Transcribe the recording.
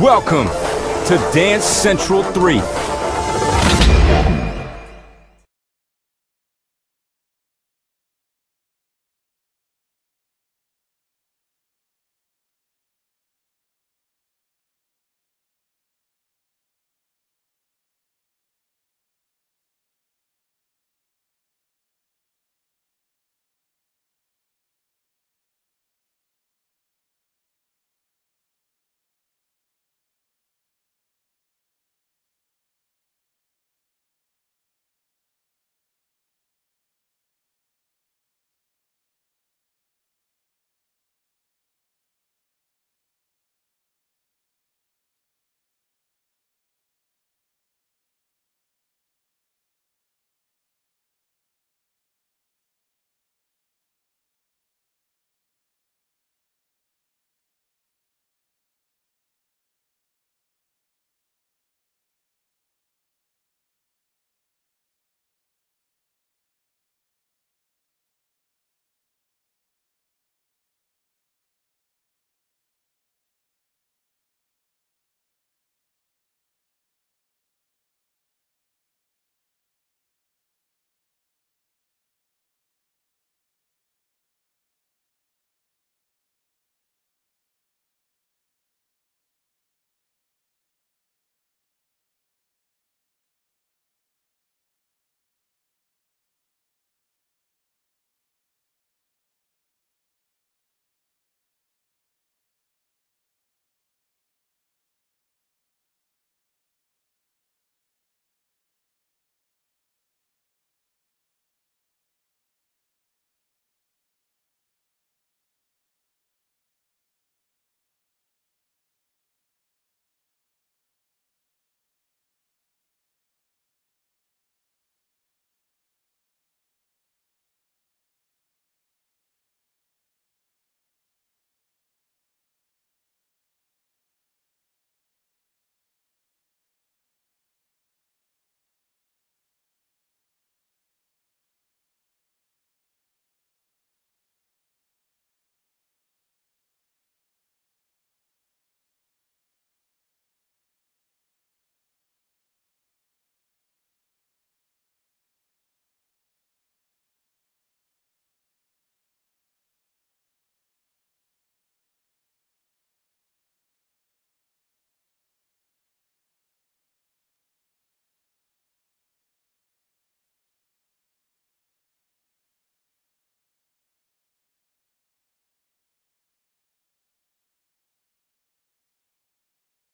Welcome to Dance Central 3.